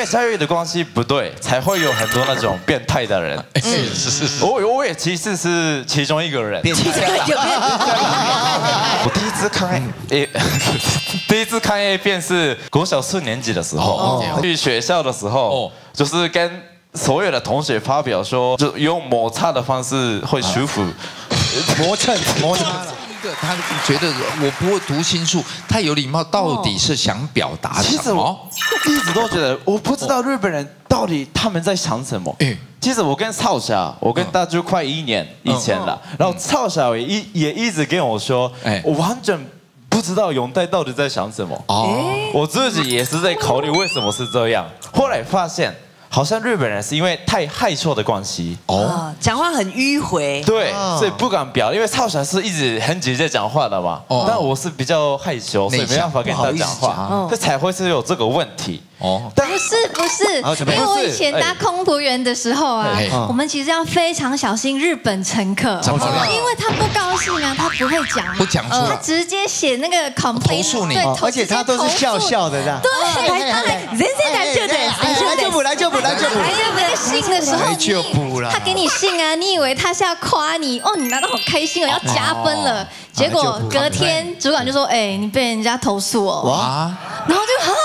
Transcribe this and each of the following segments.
被教育的关系不对，才会有很多那种变态的人。是是是是，我我也其实是其中一个人。变态我第一次看 A，第一次看 A 片是国小四年级的时候，去学校的时候，就是跟所有的同学发表说，就用摩擦的方式会舒服。磨蹭摩擦了。一个他觉得我不会读心术，太有礼貌，到底是想表达其实我什么？一直都觉得，我不知道日本人到底他们在想什么。哎其实我跟少侠，我跟大舅快一年以前了，然后少侠也一也一直跟我说哎，我完全不知道永泰到底在想什么。哦，我自己也是在考虑为什么是这样，后来发现好像日本人是因为太害羞的关系。哦，讲话很迂回。对，所以不敢表，因为超小是一直很直接讲话的嘛。哦但我是比较害羞，所以没办法跟他讲话，这才会是有这个问题。哦，不是不是，因为我以前搭空服员的时候啊哎，我们其实要非常小心日本乘客，因为他不高兴啊，他不会讲，不讲出来。他直接写那个 complaint，投诉你。对，哦而且他都是笑笑的，这样。对，他还人现在就得来就补，来就补，来就补。还有那个信的时候，来就补啦他给你信啊，你以为他是要夸你哦，你拿到好开心哦，要加分了。结果隔天主管就说：“哎，你被人家投诉哦。”哇，啊，然后就啊，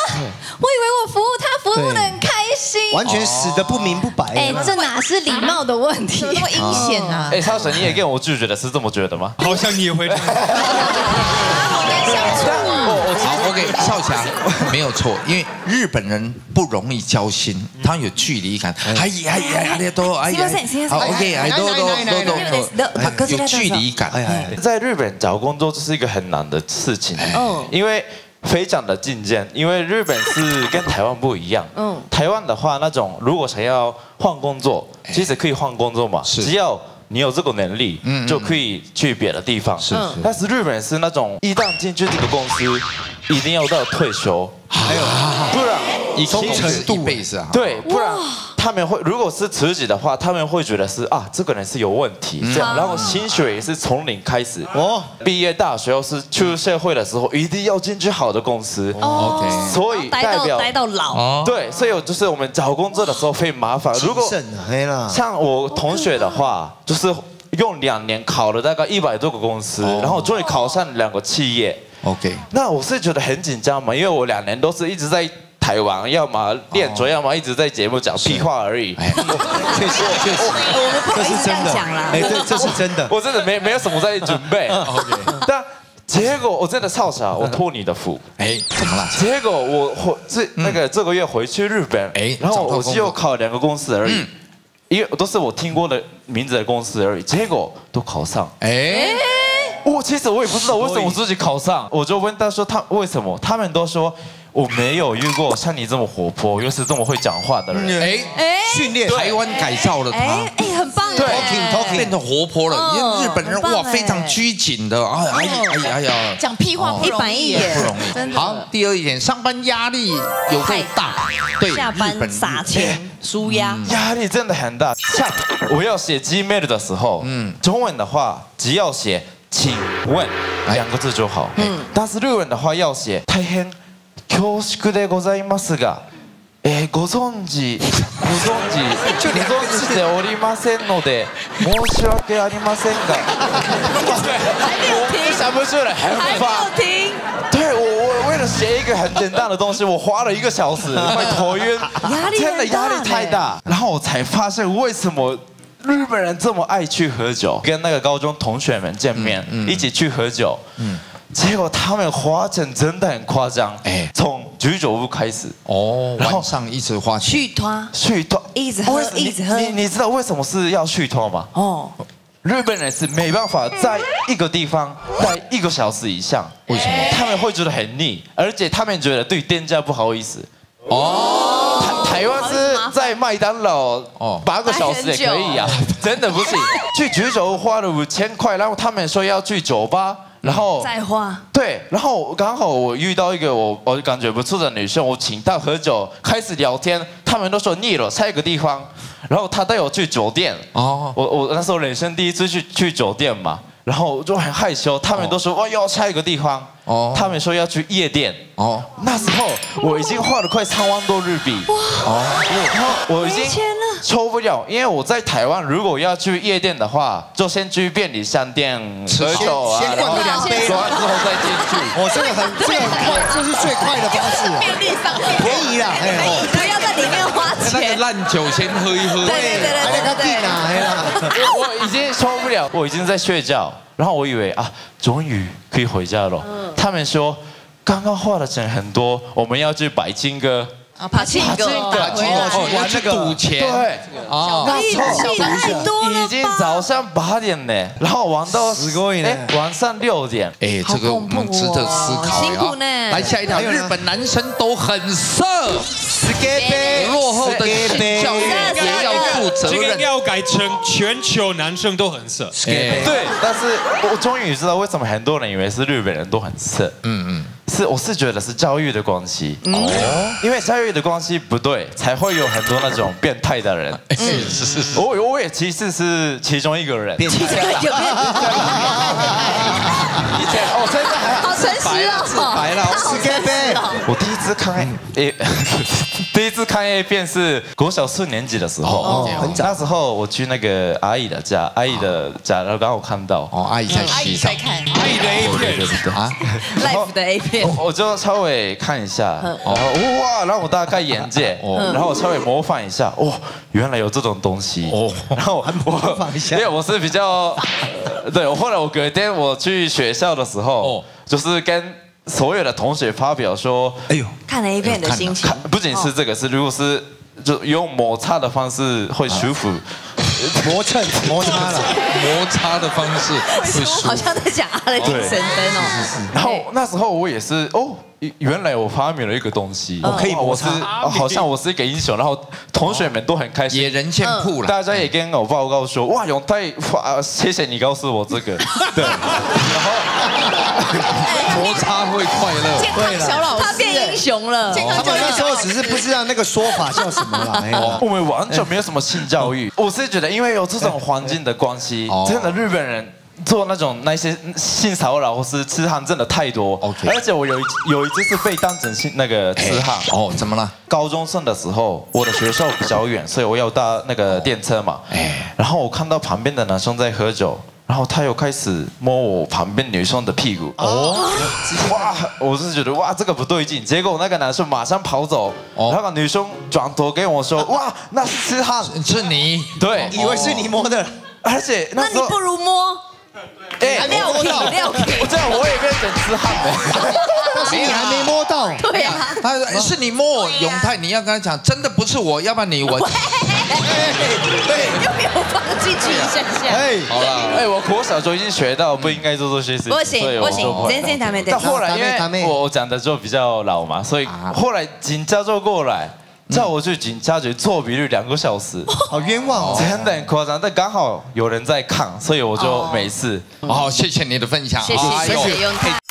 我以为我服务他服务的很开心。完全死的不明不白。哎，这哪是礼貌的问题？怎么那么阴险啊？哎，超神，你也跟我拒绝的是这么觉得吗？好像你也会这样。好难相处。好，OK，少侠没有错，因为日本人不容易交心，他有距离感。哎呀哎呀哎呀都哎呀，好 OK，哎都都都都都，有距离感。哎呀，在日本找工作这是一个很难的事情，嗯因为非常的竞争，因为日本是跟台湾不一样。嗯。台湾的话，那种如果想要换工作，其实可以换工作嘛，只要你有这个能力就可以去别的地方。是是。但是日本是那种一旦进去这个公司，一定要到退休，还有不然以忠诚一辈子啊。对，不然他们会如果是辞职的话，他们会觉得是啊，这个人是有问题这样，然后薪水也是从零开始。哦，毕业大学要是出社会的时候，一定要进去好的公司。OK，所以代表待到老。哦，对，所以我就是我们找工作的时候会麻烦。如果谨慎啊，像我同学的话，就是用两年考了大概一百多个公司，然后终于考上两个企业。OK，那我是觉得很紧张嘛，因为我两年都是一直在台湾，要么练嘴，要么一直在节目讲屁话而已。哎，确 实确实，这这是真的。样讲啦。哎，这这是真的。我真的没没有什么在准备。OK 但结果我真的少侠，我托你的福。哎，怎么了？结果我回这那个这个月回去日本，哎然后我找到工作只有考两个公司而已嗯，因为都是我听过的名字的公司而已，结果都考上。哎，我其实我也不知道为什么我自己考上，我就问他说他为什么，他们都说我没有遇过像你这么活泼又是这么会讲话的人。哎，哎。训练台湾改造了他。哎。哎，很棒对。哎 talking talking 变得活泼了，因为日本人哇非常拘谨的，哎。哎呀哎呀哎呀，讲屁话不容易一板一眼。不容易。好，第二一点，上班压力有够大，对下日本班撒钱舒压。压力真的很大。像我要写 Gmail 的时候，嗯。嗯，中文的话只要写“请问”两个字就好，嗯，但是日文的话要写“大変恐縮でございますが”。えーご存知ご存知 ご存知しておりませんので申し訳ありませんが，我想不出来，很还没烦。有停，对我，我为了写一个很简单的东西，我花了一个小时，快头晕，真的压力太大。然后我才发现为什么日本人这么爱去喝酒，跟那个高中同学们见面，一起去喝酒，结果他们花钱真的很夸张，哎。从居酒屋开始。哦，然后晚上一直花钱，去团续托，一直喝一直喝。你你你知道为什么是要续托吗？哦，日本人是没办法在一个地方待一个小时以上，为什么？他们会觉得很腻，而且他们觉得对店家不好意思。哦，台台湾是在麦当劳哦。哦八个小时也可以啊，真的不行。去居酒屋花了五千块，然后他们说要去酒吧，然后再花，对，然后刚好我遇到一个我我感觉不错的女生，我请她喝酒，开始聊天，他们都说腻了，下一个地方，然后她带我去酒店，哦。哦，我我那时候人生第一次去去酒店嘛，然后我就很害羞，他们都说我要下一个地方，哦他们说要去夜店。哦，那时候我已经花了快三万多日币，哦，然后我已经抽不了，因为我在台湾如果要去夜店的话，就先去便利商店喝酒啊，先灌个两杯喝完之后再进去。我这个很这个很快，这是最快的方式啊，便利商店便宜啦，哎哦，不要在里面花那个钱。烂酒先喝一喝。对对对还得个定啊，哎啦，我我已经受不了，我已经在睡觉，然后我以为啊，终于可以回家了。他们说刚刚画的钱很多，我们要去白金哥。啊，爬进爬进个个回来，哦，要去赌钱。对，哦，那时候太多了已经早上八点呢，然后玩到すごいね哎晚上六点。哎，这个我们值得思考呀。辛苦呢来下一条，日本男生都很色，死给杯，落后的教育也要负责这个任。要改成全球男生都很色。哎对，但是我终于知道为什么很多人以为是日本人都很色。嗯嗯， 是，我是觉得是教育的关系。哦，因为教育的关系不对，才会有很多那种变态的人。是是是是。我我也其实是其中一个人。变态，有没有？以前哦，真的还好。好诚实哦，白了，死给杯，我第一次看 A，第一次看 A 片是国小四年级的时候，哦很早那时候我去那个阿姨的家，阿姨的家，然后刚好看到，哦，阿姨在洗澡对对对。啊，life 的 A 片，我我就稍微看一下，然后哇，让我大开眼界，然后我稍微模仿一下，哦，原来有这种东西，哦。然后我模仿一下。因为我是比较，呃 对我后来我隔天我去学校的时候哦，就是跟所有的同学发表说，哎呦，看了 A 片的心情。看，不仅是这个，是如果是就用摩擦的方式会舒服，磨蹭摩擦了，摩擦的方式 会舒好像在讲阿雷丁神灯哦。然后那时候我也是哦，原来我发明了一个东西，我可以摩我是擦哦好像我是一个英雄，然后同学们都很开心野。人欠铺了。大家也跟我报告说，哇，永泰，哇，谢谢你告诉我这个，对，然后摩擦会快乐。健康雄了。他们那时候只是不知道那个说法叫什么啦，哎呀，我们完全没有什么性教育。我是觉得，因为有这种环境的关系哦，真的日本人。做那种那些性骚扰或是痴汉真的太多 OK 而且我有一有一次是被当成性那个痴汉，哦，怎么了？高中生的时候，我的学校比较远，所以我要搭那个电车嘛。哎然后我看到旁边的男生在喝酒，然后他又开始摸我旁边女生的屁股。哦，哇！我是觉得哇，这个不对劲。结果那个男生马上跑走，哦那个女生转头跟我说：“哇，那是痴汉。是你。”对，以为是你摸的，而且那那你不如摸哎廖体廖体。我这样我也变成痴汉了。但是你还没摸到，对呀，他是你摸我永泰，你要跟他讲，真的不是我，要不然你闻。又没有放进去一下下。哎，好了，哎，我国小就已经学到不应该做这些事情，不行所以我不行就会全然ダメです但后来因ダメダメ为我讲的就比较老嘛，所以后来警察就过来叫我去警察局做笔录两个小时，好冤枉哦，真的很夸张。但刚好有人在看，所以我就没事。好，谢谢你的分享。谢谢哎呦谢谢永泰。